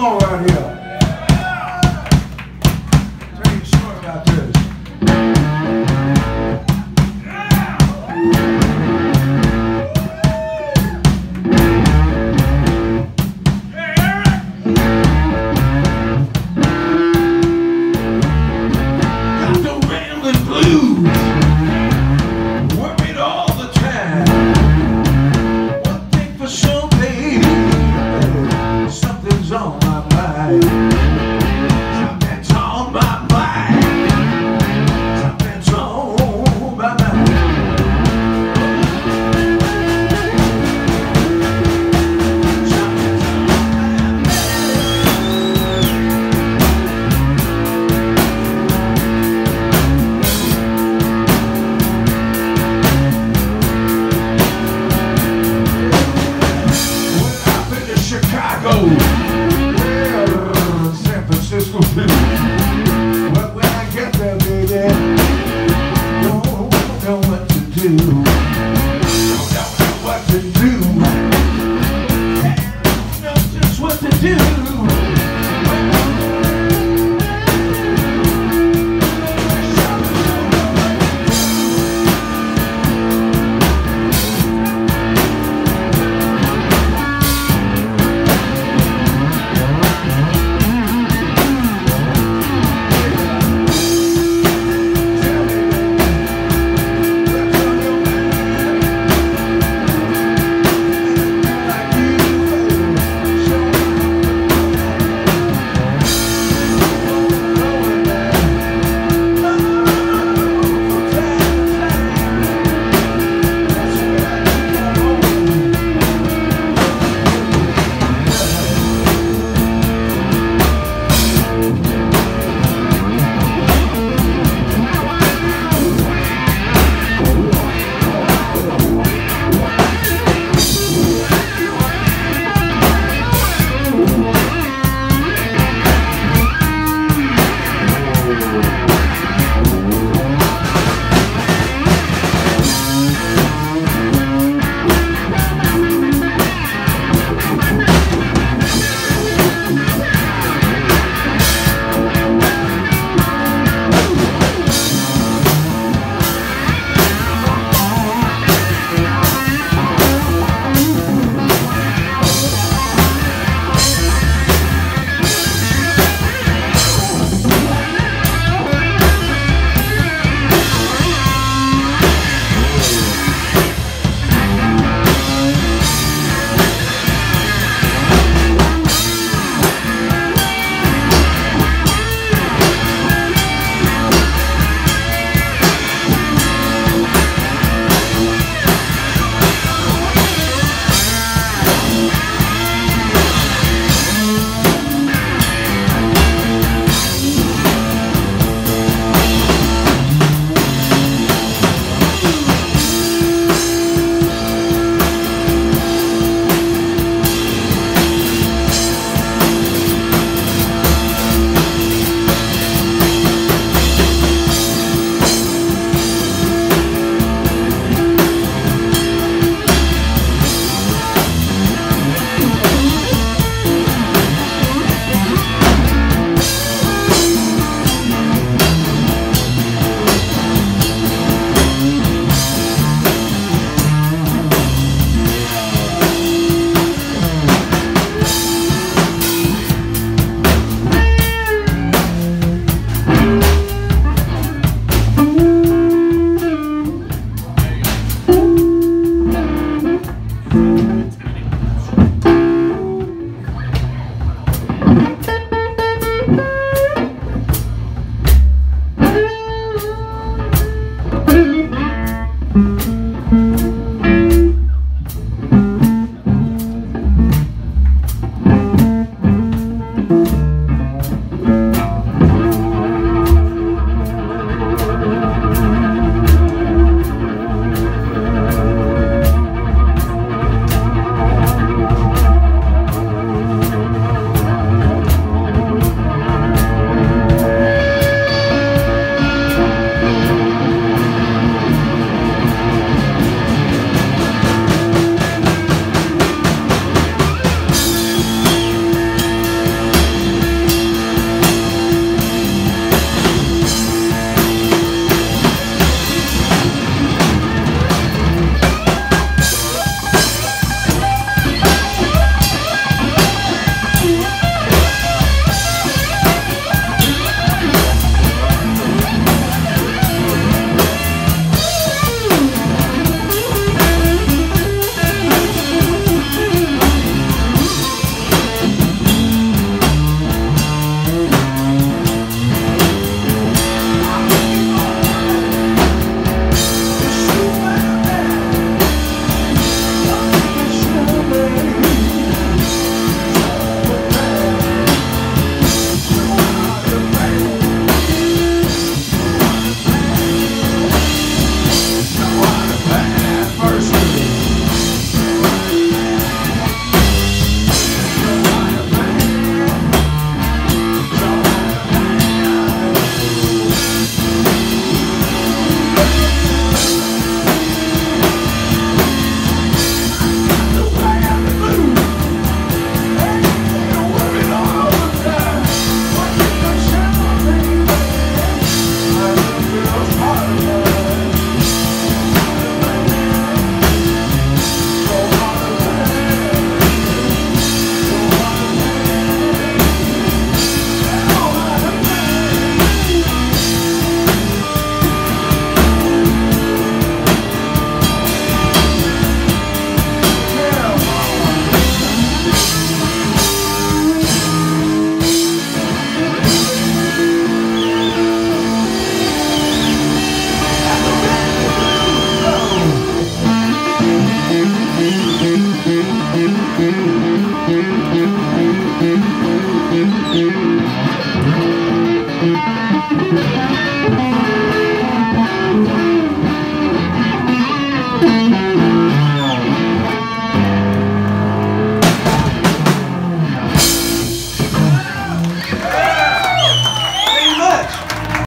more right here. to do.